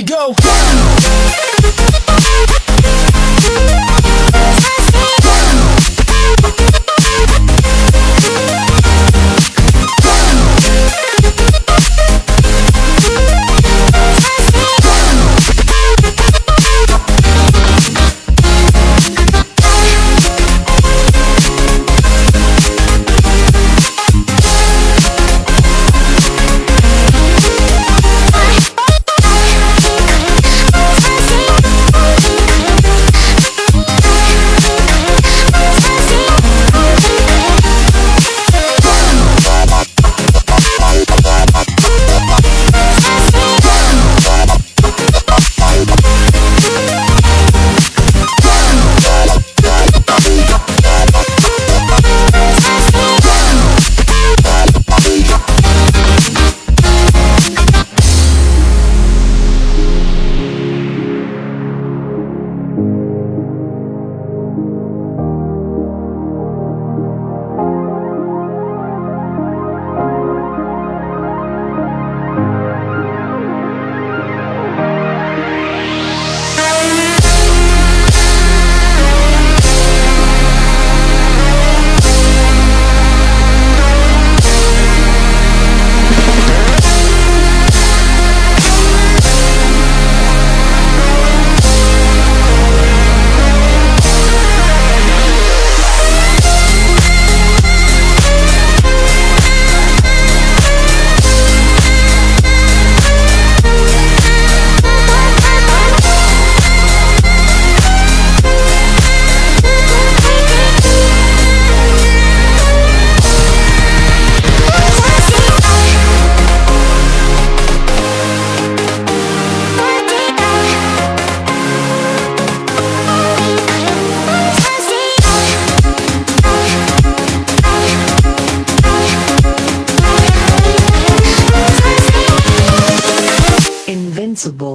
we go. Invincible.